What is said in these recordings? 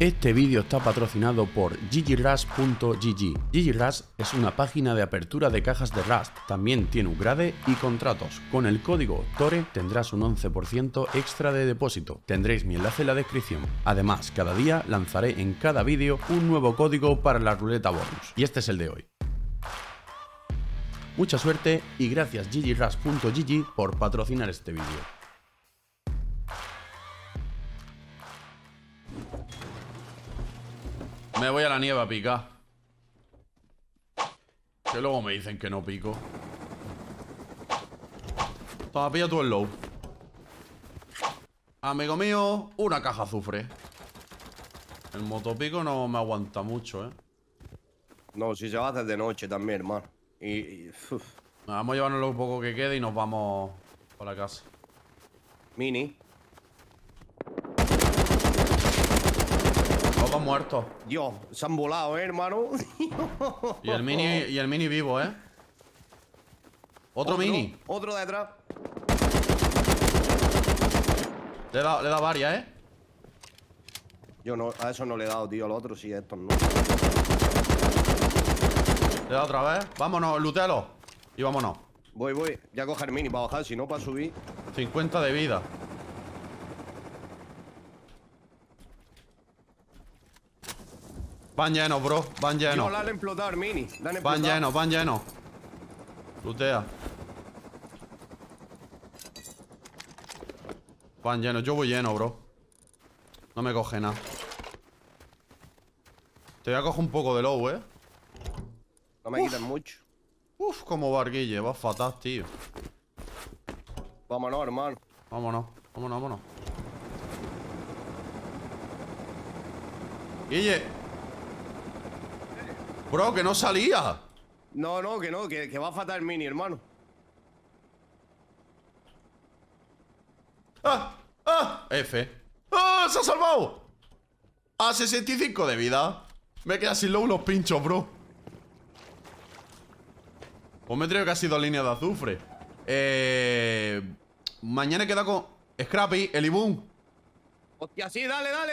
Este vídeo está patrocinado por ggras.gg. ggras es una página de apertura de cajas de Rust. También tiene upgrade y contratos. Con el código TORE tendrás un 11% extra de depósito. Tendréis mi enlace en la descripción. Además, cada día lanzaré en cada vídeo un nuevo código para la ruleta bonus. Y este es el de hoy. Mucha suerte y gracias ggras.gg por patrocinar este vídeo. Me voy a la nieve a picar. Que luego me dicen que no pico. Toma, pilla tú el low. Amigo mío, una caja azufre. El motopico no me aguanta mucho, ¿eh? No, si se va a hacer de noche también, hermano. Y, Vamos a llevarnos lo poco que quede y nos vamos para la casa. Mini. Todos muertos. Dios, se han volado, ¿eh, hermano. y el mini, y el mini vivo, ¿eh? Otro, mini. Otro detrás. Le he dado, le varias, ¿eh? Yo no, a eso no le he dado, tío. A los otros sí, a estos no. Le he dado otra vez. Vámonos, lutelo. Y vámonos. Voy, voy. Ya coger el mini para bajar, si no, para subir. 50 de vida. Van llenos, bro. Van. Yo mini. van llenos, van llenos. Lutea. Van llenos. Yo voy lleno, bro. No me coge nada. Te voy a coger un poco de low, eh. No me quitan mucho. Uf, como barguille. Va fatal, tío. Vámonos, hermano. Vámonos, vámonos, vámonos. Guille. Bro, que no salía. No, no, que no, que, va a faltar el mini, hermano. ¡Ah! ¡Ah! F. ¡Ah! ¡Se ha salvado! A 65 de vida. Me queda sin low los pinchos, bro. Pues me he traído casi dos líneas de azufre. Eh. Mañana he quedado con Scrappy, el Ibun. Hostia, sí, dale, dale.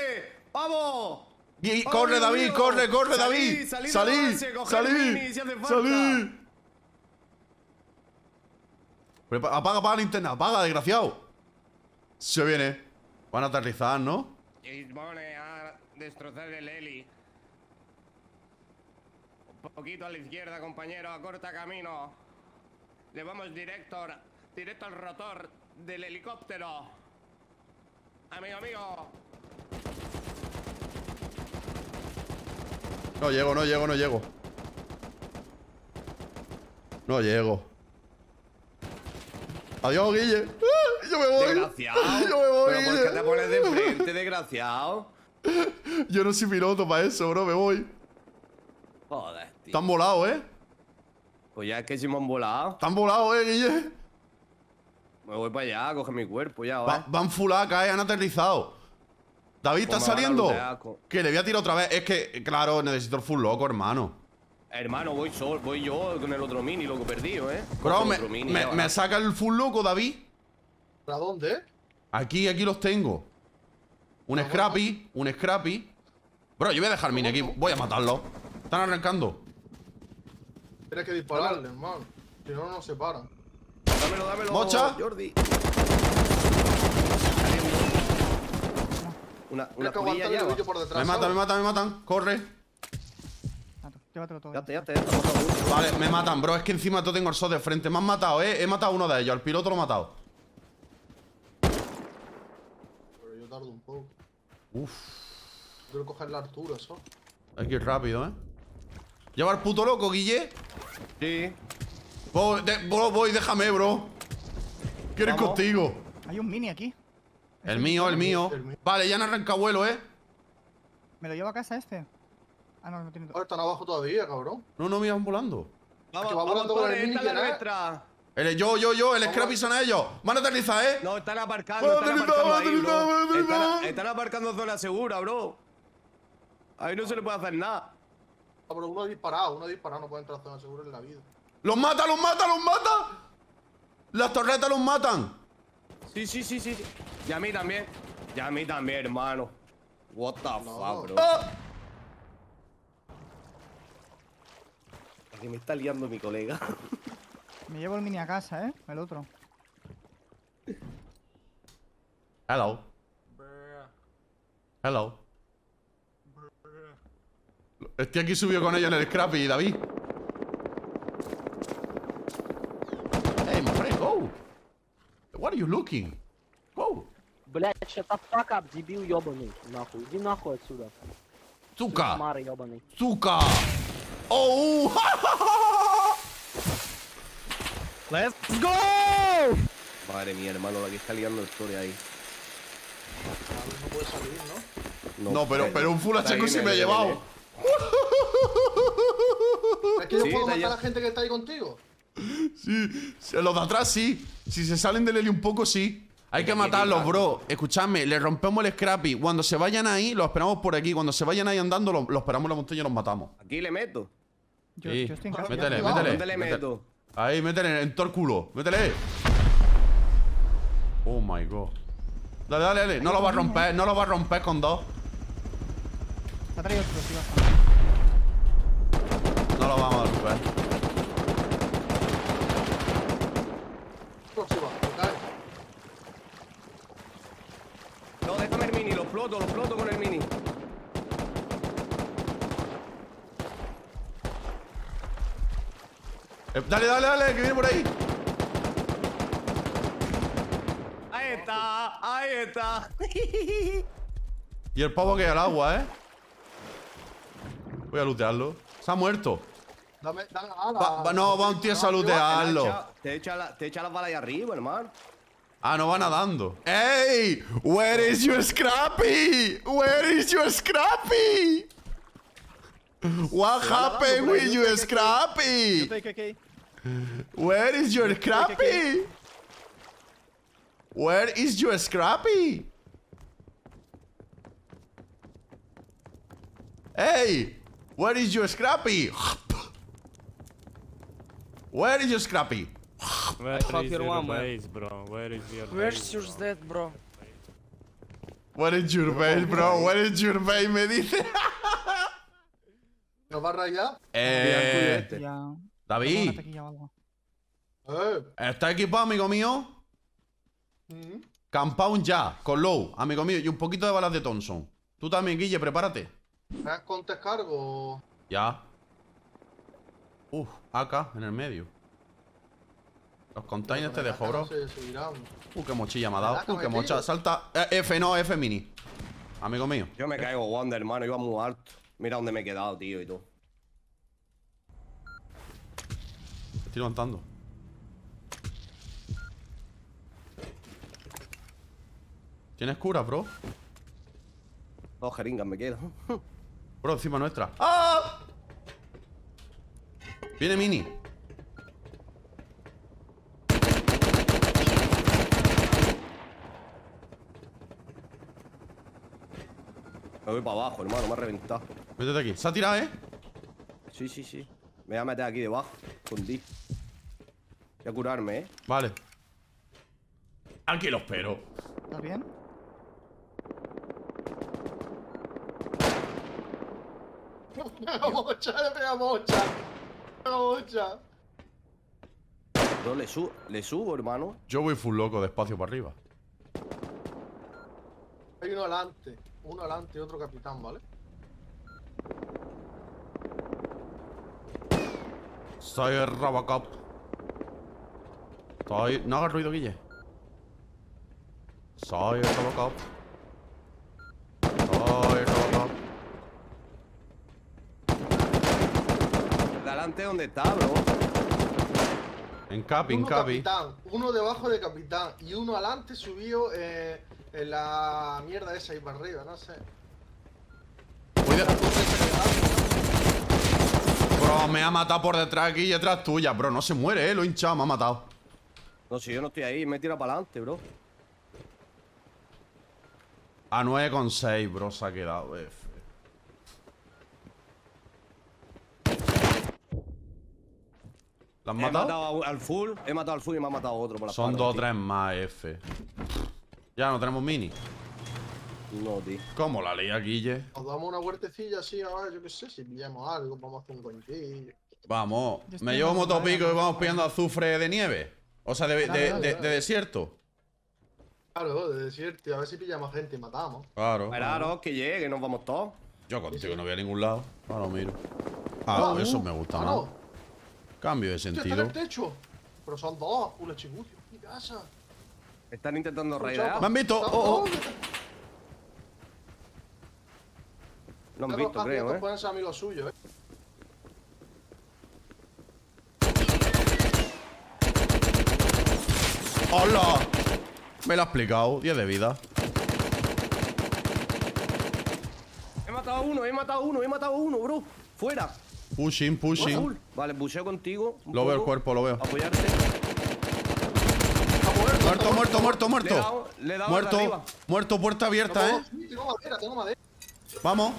¡Vamos! Corre, David, corre, corre, David. Salí, salí, salí. Salí. Apaga, apaga la linterna, apaga, desgraciado. Se viene. Van a aterrizar, ¿no? Pone a destrozar el heli. Un poquito a la izquierda, compañero, a corta camino. Le vamos directo, directo al rotor del helicóptero. Amigo, amigo. No llego, no llego, no llego. No llego. Adiós, Guille. ¡Ah! Yo me voy. Desgraciado. Yo me voy. ¿Pero por qué te pones de frente, desgraciado? Yo no soy piloto para eso, bro. Me voy. Joder, tío. Están volados, ¿eh? Pues ya es que si me han volado. Están volados, ¿eh, Guille? Me voy para allá, coge mi cuerpo ya, va. van full ¿eh? Han aterrizado. David, ¿estás saliendo? Que le voy a tirar otra vez. Es que, claro, necesito el full loco, hermano. Hermano, voy solo, voy yo con el otro mini, loco perdido, ¿eh? Bro, me, me, saca el full loco, David. ¿Para dónde? Aquí, aquí los tengo. Un Scrappy, un Scrappy. Bro, yo voy a dejar mini aquí. Voy a matarlo. Están arrancando. Tienes que dispararle, hermano. Si no, no se paran. Dámelo, dámelo. Mocha. Jordi. Una, una ya, por detrás, Me matan, me matan, me matan. Corre. Llévatelo todo. Ya, ya, Vale, me matan, bro. Es que encima tú tengo el SOT de frente. Me han matado, eh. He matado a uno de ellos. El piloto lo he matado. Pero yo tardo un poco. Uf. Quiero coger la altura, eso. Hay que ir rápido, eh. ¿Lleva el puto loco, Guille? Sí. Voy, voy, déjame, bro. Quiero ir contigo. Hay un mini aquí. El mío, el mío. Vale, ya no arranca vuelo, ¿eh? ¿Me lo llevo a casa este? Ah, no, no tiene todo. están abajo todavía, cabrón. No, no, me van volando. Vamos, va volando con el mini la nuestra. El, yo, yo, yo, el Scrappy son ellos. Van a aterrizar, ¿eh? No, están aparcando, están aparcando ahí, bro. Están, están, aparcando zona segura, bro. Ahí no se le puede hacer nada. Ah, pero uno ha disparado, uno ha disparado, no puede entrar a zona segura en la vida. ¡Los mata, los mata, los mata! Las torretas los matan. Sí, sí, sí, sí. Y a mí también. Y a mí también, hermano. What the No. fuck, bro. ¡Ah! Aquí me está liando mi colega. Me llevo el mini a casa, ¿eh? El otro. Hello. Hello. Estoy aquí subido con ellos en el Scrappy, David. Hey, my friend, go. What are you looking? Go. Блять, shut the fuck up, дебил ебаный. Нахуй. Иди нахуй отсюда. Сука. Мара ебаный. Сука. Oh. Let's go! Madre mía, hermano, la que está liando el story ahí. No puede salir, ¿no? No, pero, pero un full Está HQ ahí, sí me- me he me- llevado. Es que yo Sí, puedo está matar ya- a la gente que está ahí contigo. Sí, los de atrás sí. Si se salen del Eli un poco, sí. Hay que matarlos, bro. Escuchadme, le rompemos el Scrappy. Cuando se vayan ahí, los esperamos por aquí. Cuando se vayan ahí andando, los los esperamos en la montaña y los matamos. Aquí le meto. Yo, Sí. yo estoy en casa. Métele. ¿Dónde le meto? Ahí, métele en todo el culo. Métele. Oh my god. Dale, dale, dale. No lo va a romper, no lo va a romper con dos. Ha traído. No lo vamos a romper. Próxima, me cae. No, déjame el mini, lo exploto, lo exploto con el mini. Eh, dale, dale, dale, que viene por ahí. Ahí está, ahí está. Y el pavo que al agua, ¿eh? Voy a lootearlo. Se ha muerto. Dame, dame, ala. Va- va- no, va un tío a Te lootearlo. Te echa, te echa las balas ahí arriba, hermano. Ah, no va nadando. ¡Ey! Where is your Scrappy? Where is your Scrappy? What happened with your Scrappy? Where is your Scrappy? Where is your Scrappy? Hey! Where is your Scrappy? Where is your Scrappy? Where fuck is your base, bro? Where is your Where's base, your dead, bro? Where is your base, bro? Where is your base? Me dice. ¿Nos va a rayar? Eh, David. Eh. ¿está equipado, amigo mío? mm. Compound ya, con low, amigo mío, y un poquito de balas de Thompson. Tú también, Guille, prepárate. ¿Me has con descargo? Ya. Uf, acá, en el medio. Los containers te dejo, bro. Se seguirán. Uh, qué mochilla me ha dado. Uh, qué mocha. Salta. Eh, F, no, F mini. Amigo mío. Yo me caigo, Wanda, hermano, iba muy alto. Mira dónde me he quedado, tío, y todo. Estoy levantando. ¿Tienes cura, bro? Dos jeringas me quedan. Bro, encima nuestra. ¡Ah! Viene Mini. Me voy para abajo, hermano, me ha reventado. Métete aquí. Se ha tirado, ¿eh? Sí, sí, sí. Me voy a meter aquí debajo, escondí. Voy a curarme, ¿eh? Vale. Aquí lo espero. ¿Estás bien? Me pega mocha, le pega mocha. Me pega mocha. Yo le, su le subo, hermano. Yo voy full loco, despacio para arriba. Hay uno adelante. Uno adelante y otro capitán, ¿vale? Soy el Robocop. Soy... No hagas ruido, Guille. Soy el Robocop. Soy el Robocop. Delante donde está, bro. En Capi, en Capi. capitán, uno debajo de capitán y uno adelante subido eh, en la mierda esa ahí para arriba, no sé. Cuida- Bro, me ha matado por detrás, Guille, detrás tuya. Bro, no se muere, eh. Lo he hinchado, me ha matado. No, si yo no estoy ahí, me tira para adelante, bro. A 9,6, bro, se ha quedado. F. ¿La has He matado? al full, he matado al full y me ha matado otro por la Son dos o tres más, F. Ya no tenemos mini. No, tío. ¿Cómo la leía Guille? Nos damos una vueltecilla así, a ver, yo qué sé, si pillamos algo, vamos a hacer un coñillo. Vamos, me llevo motopico y vamos pillando azufre de nieve. O sea, de, de- Dale, dale, de- dale. de desierto. Claro, de desierto, y a ver si pillamos gente y matamos. Claro. Esperaros que llegue, nos vamos todos. Yo contigo no voy a ningún lado. Ahora lo miro. Ah, Ah, eso uh, me gusta ah, más. no. Cambio de Hostia, está en sentido. el techo. Pero son dos, una chibucio. Mi casa. Están intentando raidear. Me han visto. Oh, oh. No han visto, creo, eh. ponerse amigos suyos, eh. ¡Hola! Me lo ha explicado. 10 de vida. He matado a uno, he matado a uno, he matado a uno, bro. Fuera. Pushing, pushing. Vale, buceo contigo. Lo veo el cuerpo, lo veo. Apoyarte. Muerto, muerto, muerto, Le he muerto. dado, le he dado al de Muerto. arriba. Muerto, puerta abierta, eh. sí, tengo madera, tengo madera. Vamos.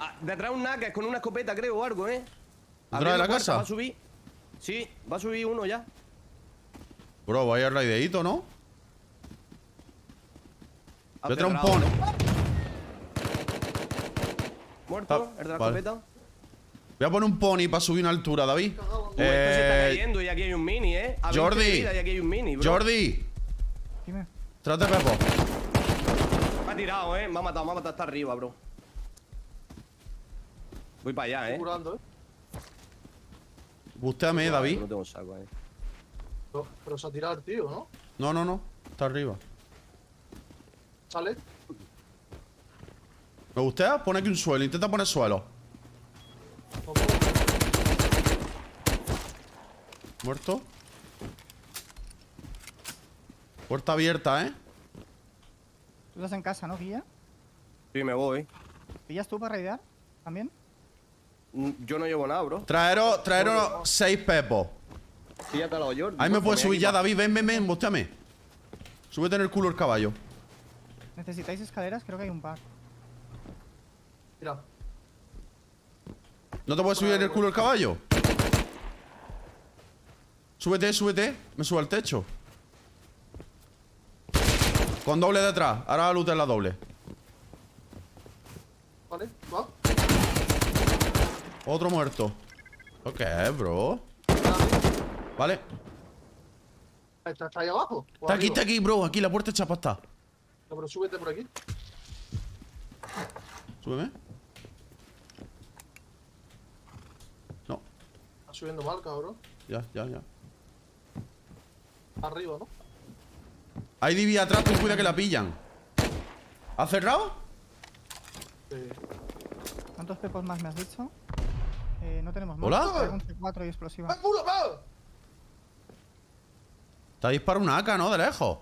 Ah, detrás un Nakes con una escopeta, creo, o algo, eh. ¿Detrás de la puerta, casa? Va a subir. Sí, va a subir uno ya. Bro, vaya raideíto, ¿no? Ha Detrás un pone. Muerto, Ah, el de la vale. Voy a poner un pony para subir una altura, David. Esto se está Eh, cayendo y aquí hay un mini, eh. A 20 Jordi. vida y aquí hay un mini, bro. Jordi, Dime. trate Pepo. Me ha tirado, eh. Me ha matado, me ha matado hasta arriba, bro. Voy para allá, Estoy eh. curando, eh. David. No tengo saco, eh. Pero, pero se ha tirado el tío, ¿no? No, no, no. Está arriba. Sale. ¿Me gustea? Pone aquí un suelo. Intenta poner suelo. Muerto. Puerta abierta, ¿eh? Tú estás en casa, ¿no, Guilla? Sí, me voy. ¿Pillas tú para raidear? ¿También? Mm, Yo no llevo nada, bro. Traeros, traeros seis pepos. Píllatelo, Jordi. Ahí me puedes subir ya, David. Ven, ven, ven. Bustéame. Súbete en el culo el caballo. ¿Necesitáis escaleras? Creo que hay un par. Mira. ¿No te puedes subir en el culo el caballo? Súbete, súbete. Me subo al techo. Con doble detrás. Ahora luz es la doble. Vale, va. Otro muerto. ¿Lo qué es, bro? Vale. Está, está ahí abajo. Está aquí, está aquí, bro. Aquí la puerta chapa está. No, pero súbete por aquí. Súbeme. No. Está subiendo mal, cabrón. Ya, ya, ya. Arriba, ¿no? Hay Divi atrás, ten cuidado que la pillan. ¿Ha cerrado? Sí. ¿Cuántos pepos más me has dicho? Eh, no tenemos más. ¿Hola? Un C4 y explosiva. ¡Ah, pula, va! Te ha disparado una AK, ¿no? De lejos.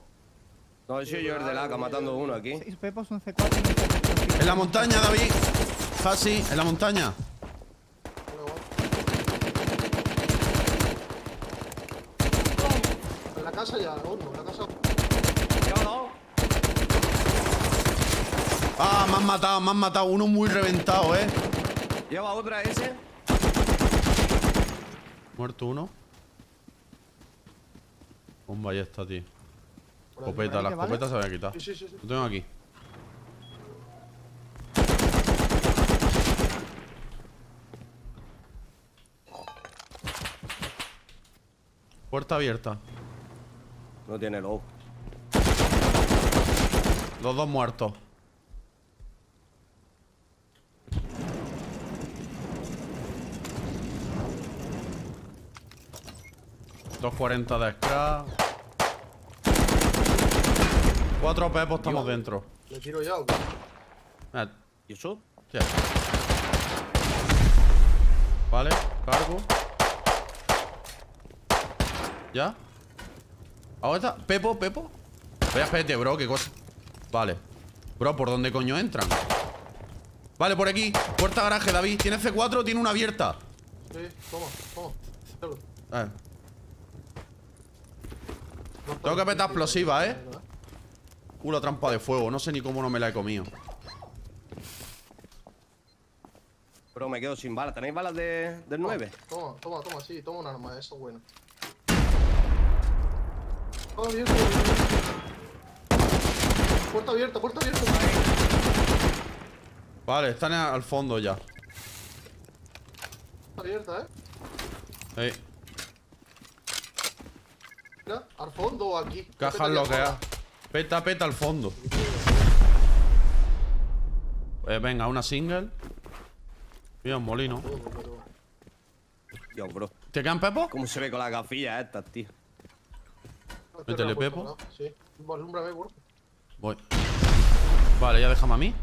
No, he sido yo el de la AK matando uno aquí. Seis pepos, un C4 y un C4. En la montaña, David. Hasi, en la montaña. Vale, va. En la casa ya, en la casa. Ah, me han matado, me han matado. Uno muy reventado, eh. Lleva otra ese. Muerto uno. Bomba ya está, tío. Escopeta, la ¿Vale? escopeta se había quitado. Sí, sí, sí. sí. Lo tengo aquí. Puerta abierta. No tiene low. Los dos muertos. $2.40 de scrap. Cuatro pepos estamos dentro. Le tiro ya, ¿o qué? Eh, ¿Y eso? hostia. Vale, cargo. ¿Ya? ¿Ahora está? ¿Pepo, Pepo? Vaya, espérate, bro, qué cosa. Vale. Bro, ¿por dónde coño entran? Vale, por aquí. Puerta garaje, David. ¿Tiene C4 o tiene una abierta? Sí, toma, toma. Eh, Tengo que petar explosiva, ¿eh? Uh, la trampa de fuego. No sé ni cómo no me la he comido. Bro, me quedo sin balas. ¿Tenéis balas de, del 9? Toma, toma, toma, sí, toma un arma, eso es bueno. Todo abierto. Puerta abierta, puerta abierta. Vale, están al fondo ya. Puerta abierta, eh. Ey, Mira, al fondo o aquí. bloqueadas. afuera. Peta, peta al fondo. Eh, venga, una single. Mira, un molino. Dios, bro. ¿Te quedan pepos? ¿Cómo se ve con las gafillas estas, tío? Métele pepo. Sí. Voy. Vale, ya déjame a mí.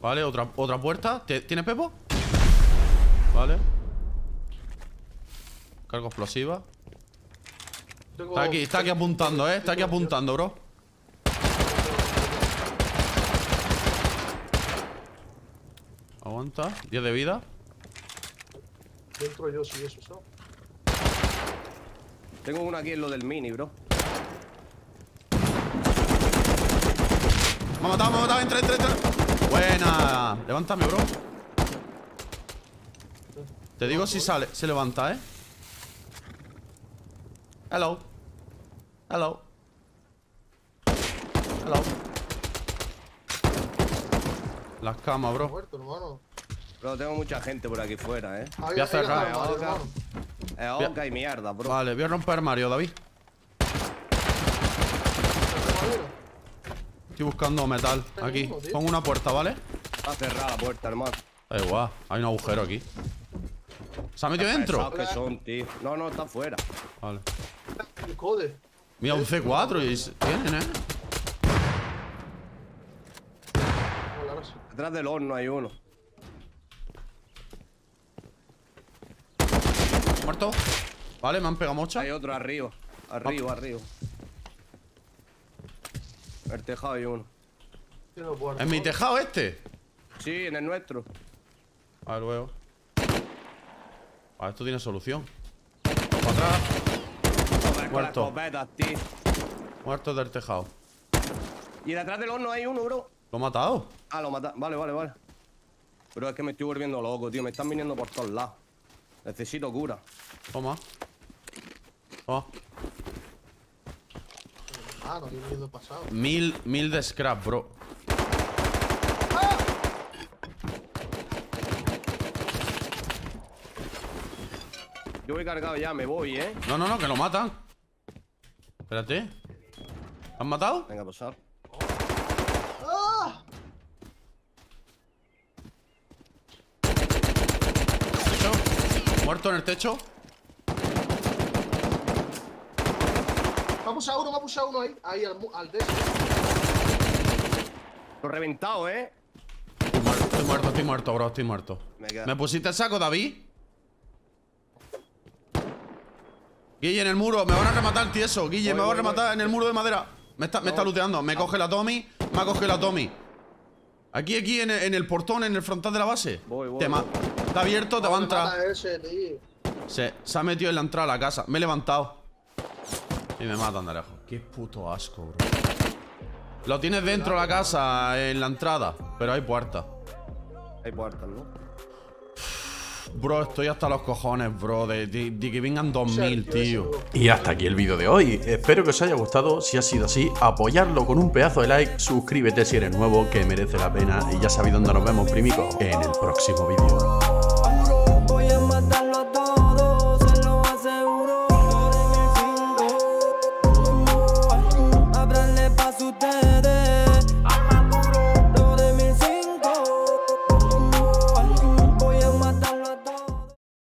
Vale, otra, otra puerta. ¿Te- ¿Tiene pepo? Vale. Carga explosiva. Tengo- Está aquí, está aquí apuntando, eh. Está aquí apuntando, bro. Aguanta. 10 de vida. Dentro yo, sí, eso. Tengo uno aquí en lo del mini, bro. Me ha matado, me ha matado. Entra, entra, entra. Buena. Levántame, bro. Te digo si sale. Se levanta, eh. Hello. Hello. Hello. Las camas, bro. Bro, tengo mucha gente por aquí fuera, eh. Voy a cerrar. armario, Oca. Es oca y mierda, bro. Vale, voy a romper armario, David. Estoy buscando metal. Aquí. uno, tío. Pongo una puerta, ¿vale? Está cerrada la puerta, hermano. Da igual. Hay un agujero aquí. ¿Se ha metido dentro? Pesados que son, tío. No, no, está fuera. Vale. Code. Mira, un C4 y tienen, ¿eh? Detrás del horno hay uno. ¿Muerto? Vale, me han pegado mocha. Hay otro arriba. Arriba, arriba. El tejado hay uno. ¿En mi tejado este? Sí, en el nuestro. A ver, luego. Ah, esto tiene solución. Para atrás. Joder, Muerto. escopetas, tío. Muerto del tejado. Y detrás del horno hay uno, bro. ¿Lo he matado? Ah, lo mata. Vale, vale, vale. Pero es que me estoy volviendo loco, tío. Me están viniendo por todos lados. Necesito cura. Toma. Toma. Ah, no tiene miedo pasado. Mil, mil de scrap, bro. Yo voy cargado ya, me voy, ¿eh? No, no, no, que lo matan. Espérate. ¿Han matado? Venga, pasar. ¡Ah! Techo. Muerto en el techo. Ha pusado uno, me ha pusado uno ahí. Ahí, al, al. Lo he reventado, ¿eh? Estoy muerto, estoy muerto, estoy muerto, bro, estoy muerto. Me queda- ¿Me pusiste el saco, David? Guille, en el muro, me van a rematar, tieso. Guille, Voy, me van a rematar voy. en el muro de madera. Me está, me está looteando. Me coge la Tommy, me ha cogido la Tommy. Aquí, aquí, en el, en el portón, en el frontal de la base. Voy, voy, Te ma- voy. Está abierto, te va a entrar. Se, se ha metido en la entrada a la casa. Me he levantado. Y me matan de lejos. Qué puto asco, bro. Lo tienes dentro de la casa, en la entrada. Pero hay puerta. Hay puertas, ¿no? Bro, estoy hasta los cojones, bro, de, de- de que vengan 2000, Sergio, tío. Y hasta aquí el vídeo de hoy. Espero que os haya gustado. Si ha sido así, apoyarlo con un pedazo de like. Suscríbete si eres nuevo, que merece la pena. Y ya sabéis dónde nos vemos, primico, en el próximo vídeo.